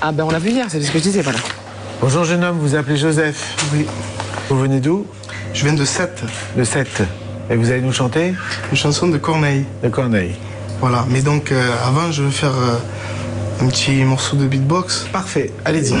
Ah ben on l'a vu hier, c'est ce que je disais, voilà. Bonjour jeune homme, vous appelez Joseph. Oui. Vous venez d'où Je viens de Sète. De Sète. Et vous allez nous chanter Une chanson de Corneille. De Corneille. Voilà, mais donc euh, avant je veux faire euh, un petit morceau de beatbox. Parfait, allez-y.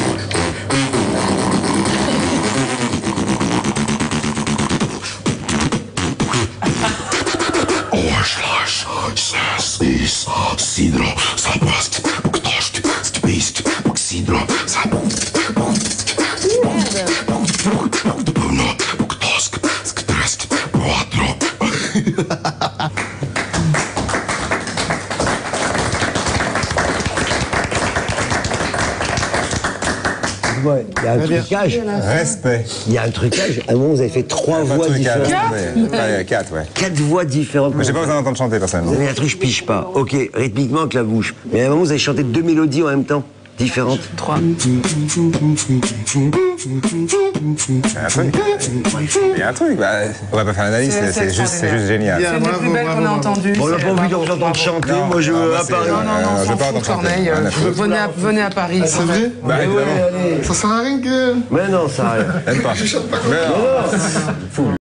space, sidro, zapost, poktošt, spist, poksidro, zapost, poktošt, poktošt, poktošt, poktošt, poktošt, poktošt, poktošt, poktošt, Il y a un trucage. Respect. Il y a un trucage. à un moment vous avez fait trois voix différentes. Quatre, quatre, ouais. Quatre voix différentes. Mais j'ai pas besoin d'entendre chanter, personnellement. Vous avez un truc, je piche pas. Ok, rythmiquement, avec la bouche. Mais à un moment, vous avez chanté deux mélodies en même temps différentes. Trois. Un truc. Il y a un truc. Bah, on va pas faire l'analyse, c'est, juste, juste génial. C'est les plus belles qu'on a entendues. On n'a pas envie d'entendre chanter. Moi, je veux bah, à Paris. Euh, non, non, non, je veux Corneille. Euh, ah, venez à Paris. Ah, c'est vrai Bah, eh évidemment. Ça sert à rien que. Mais non, ça sert à rien. Je chante pas comme ça.